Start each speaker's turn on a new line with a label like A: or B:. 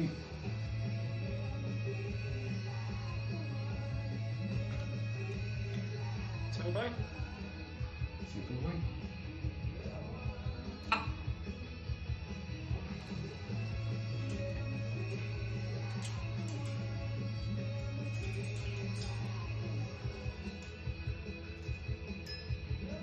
A: Hey.
B: Tell